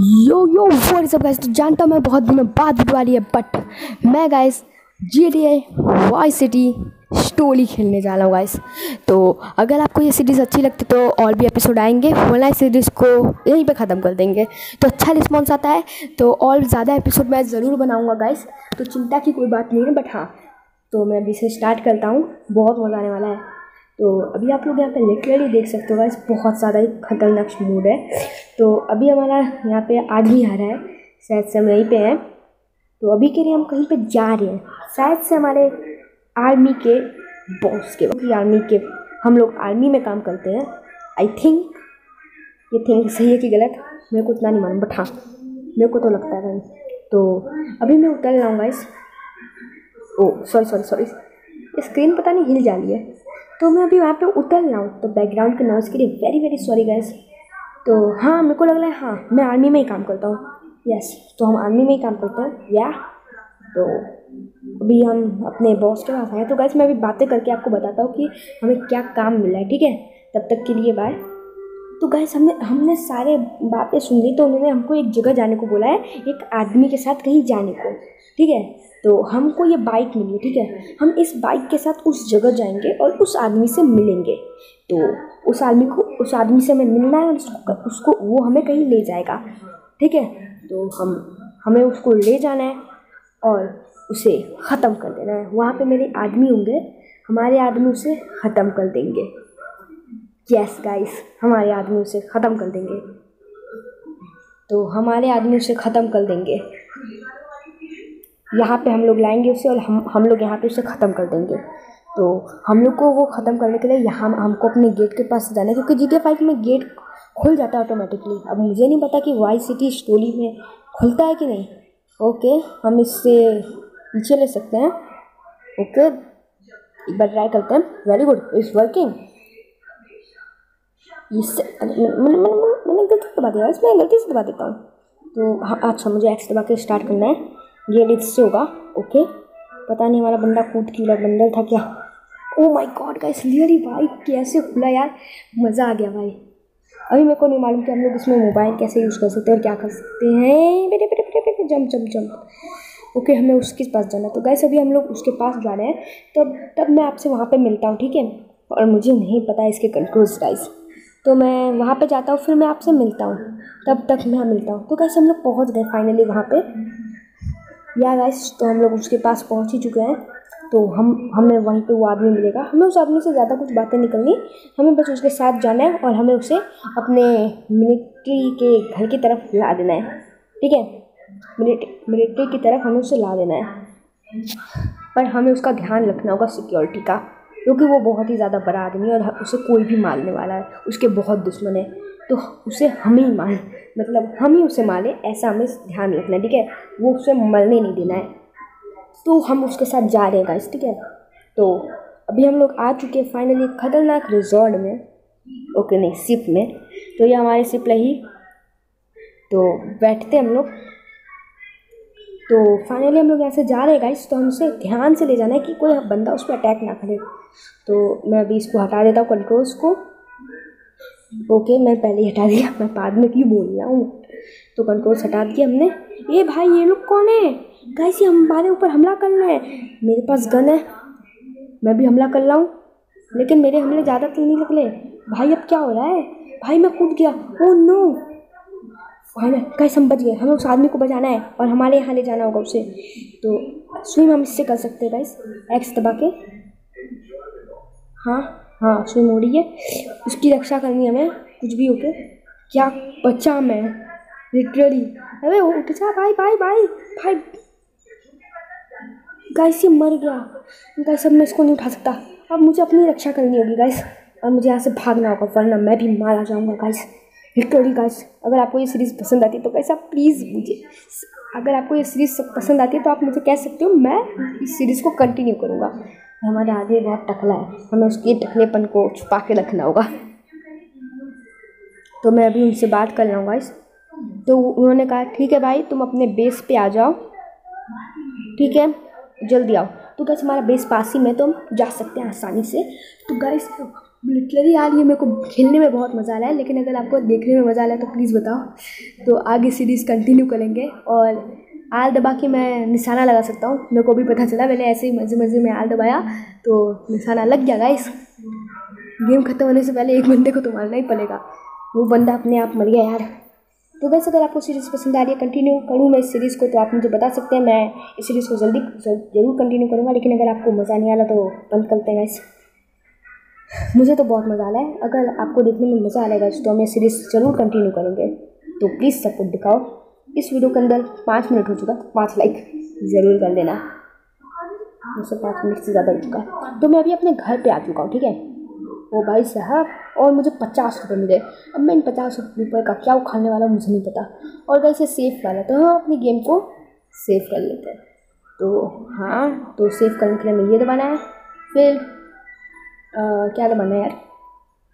Yo yo what सब guys तो जानता हूँ मैं बहुत दिनों बाद वीडियो रही है बट मैं guys G D I Y city story खेलने जा रहा हूँ गाइस तो अगर आपको ये सीरीज़ अच्छी लगती तो और भी एपिसोड आएँगे ऑनलाइन सीरीज़ को यहीं पे ख़त्म कर देंगे. तो अच्छा रिस्पॉन्स आता है तो और ज़्यादा एपिसोड मैं ज़रूर बनाऊँगा गाइस तो चिंता की कोई बात नहीं है बट हाँ तो मैं अभी से स्टार्ट करता हूँ. बहुत मज़ा आने वाला है. तो अभी आप लोग यहाँ पे लिटरली देख सकते हो गाइस बहुत ज़्यादा ही खतरनाक मूड है। तो अभी हमारा यहाँ पे आ रहा है, शायद से हम यहीं पे हैं। तो अभी के लिए हम कहीं पे जा रहे हैं। शायद से हमारे आर्मी के बॉस के क्योंकि आर्मी के, हम लोग आर्मी में काम करते हैं। आई थिंक ये थिंक सही है कि गलत? मेरे को इतना नहीं मालूम बट हाँ मेरे को तो लगता है। तो अभी मैं उतर रहा हूँ guys oh sorry sorry sorry screen पता नहीं हिल जा रही है। तो मैं अभी वहाँ पे उतर रहा हूँ। तो बैकग्राउंड के नॉइज़ के लिए वेरी वेरी सॉरी गैस तो हाँ मेरे को लग रहा है हाँ मैं आर्मी में ही काम करता हूँ। यस तो हम आर्मी में ही काम करते हैं। या तो अभी हम अपने बॉस के पास आए। तो गैस मैं अभी बातें करके आपको बताता हूँ कि हमें क्या काम मिला है, ठीक है? तब तक के लिए बाय तो गैस हमने हमने सारे बातें सुन ली तो उन्होंने हमको एक जगह जाने को बोला है, एक आदमी के साथ कहीं जाने को, ठीक है? तो हमको ये बाइक मिली ठीक है? हम इस बाइक के साथ उस जगह जाएँगे और उस आदमी से मिलेंगे। तो उस आदमी को उस आदमी से हमें मिलना है और उसको, वो हमें कहीं ले जाएगा ठीक है? तो हम हमें उसको ले जाना है और उसे ख़त्म कर देना है। वहाँ पे मेरे आदमी होंगे हमारे आदमी उसे ख़त्म कर देंगे। यस गाइस हमारे आदमी उसे ख़त्म कर देंगे। तो हमारे आदमी उसे ख़त्म कर देंगे। यहाँ पे हम लोग लाएँगे उसे और हम हम लोग यहाँ पे उसे ख़त्म कर देंगे। तो हम लोग को वो ख़त्म करने के लिए यहाँ हमको अपने गेट के पास जाना है, क्योंकि जी टी में गेट खुल जाता है ऑटोमेटिकली अब मुझे नहीं पता कि वाई सिटी स्टोरी में खुलता है कि नहीं। ओके हम इससे पीछे ले सकते हैं। ओके एक बार ट्राई करते हैं। वेरी गुड इट्स वर्किंग इससे मैंने गलती से दबा दिया। इसमें गलती से दबा देता हूँ। तो हाँ अच्छा मुझे एक्स दबा के स्टार्ट करना है। ये लीड से होगा ओके पता नहीं हमारा बंदा कूद क्यों बंदर था क्या? Oh my god guys really भाई, कैसे खुला यार? मज़ा आ गया भाई। अभी मेरे को नहीं मालूम कि हम लोग इसमें मोबाइल कैसे यूज़ कर सकते हैं और क्या कर सकते हैं। बेटे बेटे बेटे बेटे जम जम जम ओके हमें उसके पास जाना तो गैस अभी हम लोग उसके पास जा रहे हैं। तब तब मैं आपसे वहाँ पे मिलता हूँ, ठीक है? और मुझे नहीं पता इसके कंट्रोल्स गाइस तो मैं वहाँ पे जाता हूँ, फिर मैं आपसे मिलता हूँ। तब तक मैं मिलता हूँ। तो कैसे हम लोग पहुँच गए फाइनली वहाँ पे। या गाइस तो हम लोग उसके पास पहुँच ही चुके हैं। तो हम, हमें वहीं पे वो आदमी मिलेगा। हमें उस आदमी से ज़्यादा कुछ बातें निकलनी। हमें बस उसके साथ जाना है और हमें उसे अपने मिलिट्री के घर की तरफ़ ला देना है। ठीक है? मिलिट्री की तरफ़ हमें उसे ला देना है। पर हमें उसका ध्यान रखना होगा सिक्योरिटी का, क्योंकि वो बहुत ही ज़्यादा बड़ा आदमी है और उसे कोई भी मारने वाला है। उसके बहुत दुश्मन है। तो उसे हम ही मारे मतलब हम ही उसे मारें ऐसा हमें ध्यान रखना है, ठीक है? वो उसे मरने नहीं देना है। तो हम उसके साथ जा रहे हैं गाइस ठीक है? तो अभी हम लोग आ चुके हैं फाइनली खतरनाक रिजॉर्ट में ओके नहीं सिप में। तो ये हमारी सिप रही तो बैठते हम लोग। तो फाइनली हम लोग यहाँ से जा रहे हैं गाइस तो हमसे ध्यान से ले जाना है कि कोई बंदा उस पर अटैक ना करे। तो मैं अभी इसको हटा देता हूँ कंट्रोल्स को। ओके, मैं पहले ही हटा दिया, मैं बाद में क्यों बोल रहा हूँ। तो कंट्रोल्स हटा दिया हमने। ये भाई, ये लोग कौन है? गाइस ये हमारे ऊपर हमला कर रहे हैं। मेरे पास गन है। मैं भी हमला कर रहा हूँ। लेकिन मेरे हमले ज़्यादा तो नहीं निकले भाई, अब क्या हो रहा है? भाई, मैं कूद गया। ओ नो फाइनल कैसे हम बच गए। हमें उस आदमी को बचाना है और हमारे यहाँ ले जाना होगा उसे। तो स्विम हम इससे कर सकते हैं गाइस एक्स दबा के। हाँ? हाँ स्विम मोड़ी है। उसकी रक्षा करनी हमें, कुछ भी होके। क्या बच्चा मैं? लिटरली अरे उठ जा भाई भाई भाई भाई। गाइस ये मर गया। गाइस अब मैं इसको नहीं उठा सकता। अब मुझे अपनी रक्षा करनी होगी गाइस और मुझे यहाँ से भागना होगा, वरना मैं भी मारा जाऊँगा गाइस लिटरली गाइस अगर आपको ये सीरीज़ पसंद आती है तो गाइस आप प्लीज़ मुझे। अगर आपको ये सीरीज़ पसंद आती है तो आप मुझे कह सकते हो, मैं इस सीरीज़ को कंटिन्यू करूँगा। हमारा आदमी बहुत टकला है। हमें उसके टकलेपन को छुपा के रखना होगा। तो मैं अभी उनसे बात कर लूँगा इस। तो उन्होंने कहा, ठीक है भाई, तुम अपने बेस पे आ जाओ। ठीक है? जल्दी आओ। तो गैस हमारा बेस पास ही में तो हम जा सकते हैं आसानी से। तो गैस लिटरली यार, ये मेरे को खेलने में बहुत मज़ा आ रहा है, लेकिन अगर आपको देखने में मज़ा आ रहा है तो प्लीज़ बताओ। तो आगे सीरीज़ कंटिन्यू करेंगे और आल दबा के मैं निशाना लगा सकता हूँ। मेरे को भी पता चला, मैंने ऐसे ही मज़े मज़े में आल दबाया तो निशाना लग गया गाइस गेम ख़त्म होने से पहले एक बंदे को तो मारना ही पड़ेगा वो बंदा अपने आप मर गया यार। तो वैसे अगर आपको सीरीज़ पसंद आ रही है कंटिन्यू करूँ मैं इस सीरीज़ को तो आप मुझे बता सकते हैं। मैं इस सीरीज़ को जल्दी ज़रूर कंटिन्यू करूँगा, लेकिन अगर आपको मज़ा नहीं आ रहा तो बंद करते हैं गाइस मुझे तो बहुत मज़ा आ रहा है। अगर आपको देखने में मज़ा आ रहा है तो हमें सीरीज़ ज़रूर कंटिन्यू करेंगे। तो प्लीज़ सपोर्ट दिखाओ। इस वीडियो के अंदर पाँच मिनट हो चुका पाँच लाइक ज़रूर कर देना। मुझसे पाँच मिनट से ज़्यादा हो चुका। है तो मैं अभी अपने घर पे आ चुका हूँ ठीक है? ओ भाई साहब और मुझे पचास रुपये मिले। अब मैं इन पचास रुपये का क्या उखाड़ने वाला मुझे नहीं पता। और वैसे सेफ़ वाला। तो हम अपनी गेम को सेव कर लेते हैं। तो हाँ तो सेव करने के लिए हमें ये दबाना है। फिर आ, क्या दबाना है यार?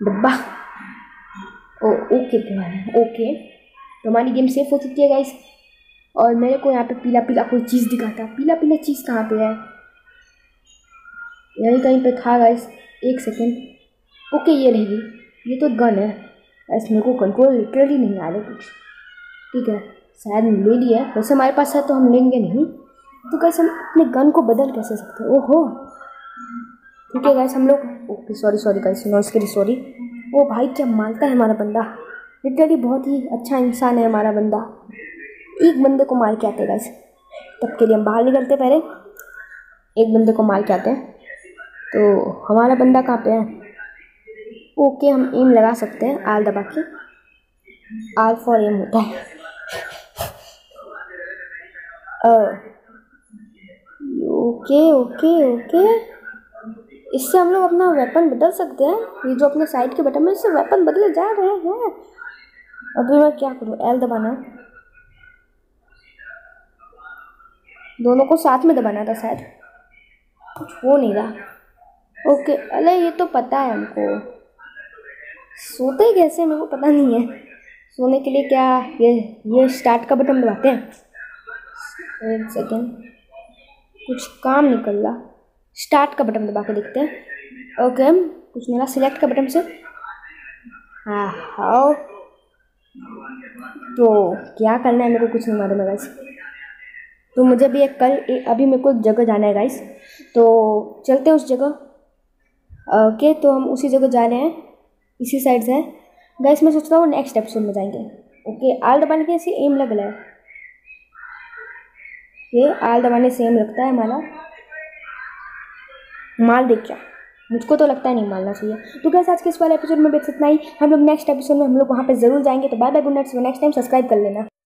डब्बा। ओ ओके दबाना है ओके तो हमारी गेम सेफ़ हो चुकी है गाइस और मेरे को यहाँ पे पीला पीला कोई चीज़ दिखाता पीला पीला चीज़ कहाँ पे है? यहीं कहीं पे था गाइस एक सेकेंड ओके ये रहेगी ये तो गन है। ऐसे मेरे को कंट्रोल लिटरली नहीं आ रहा कुछ। ठीक है, शायद ले लिया वैसे हमारे पास है तो हम लेंगे नहीं। तो कैसे हम अपने गन को बदल कैसे सकते हैं? ओहो। ठीक है गैस हम लोग ओके सॉरी सॉरी गाइस के लिए सॉरी ओ भाई, क्या मानता है हमारा बंदा? लिटरली बहुत ही अच्छा इंसान है हमारा बंदा। एक बंदे को मार के आते गैस तब के लिए हम बाहर निकलते पहले। एक बंदे को मार के आते हैं। तो हमारा बंदा कहाँ पे है? ओके, हम एम लगा सकते हैं। आल दबा के। आल फॉर एम होता है। Okay okay okay. इससे हम लोग अपना वेपन बदल सकते हैं। ये जो अपने साइड के बटन में, इससे वेपन बदले जा रहे हैं। अभी मैं क्या करूँ? एल दबाना। दोनों को साथ में दबाना था शायद। कुछ हो नहीं रहा। ओके, अरे ये तो पता है हमको। सोते कैसे? मेरे को पता नहीं है। सोने के लिए क्या ये ये स्टार्ट का बटन दबाते हैं? एक सेकेंड कुछ काम निकल रहा। स्टार्ट का बटन दबा के देखते हैं। ओके कुछ नहीं रहा सिलेक्ट का बटन से। हाँ हाँ। तो क्या करना है मेरे को कुछ नहीं मालूम है गाइस तो मुझे भी एक कल अभी मेरे को एक जगह जाना है गाइस तो चलते हैं उस जगह। ओके तो हम उसी जगह जा रहे हैं। इसी साइड से। गाइस मैं सोच रहा हूँ नेक्स्ट एपिसोड में जाएँगे। ओके आल दबाने के ऐसे एम लग रहा है। ये आल दबाने सेम लगता है हमारा। माल देख क्या? मुझको तो लगता है नहीं मानना चाहिए। तो कैसे आज के इस वाले एपिसोड में बेच इतना ही। हम लोग नेक्स्ट एपिसोड में हम लोग वहाँ पर ज़रूर जाएँगे तो bye bye good night next time subscribe कर लेना।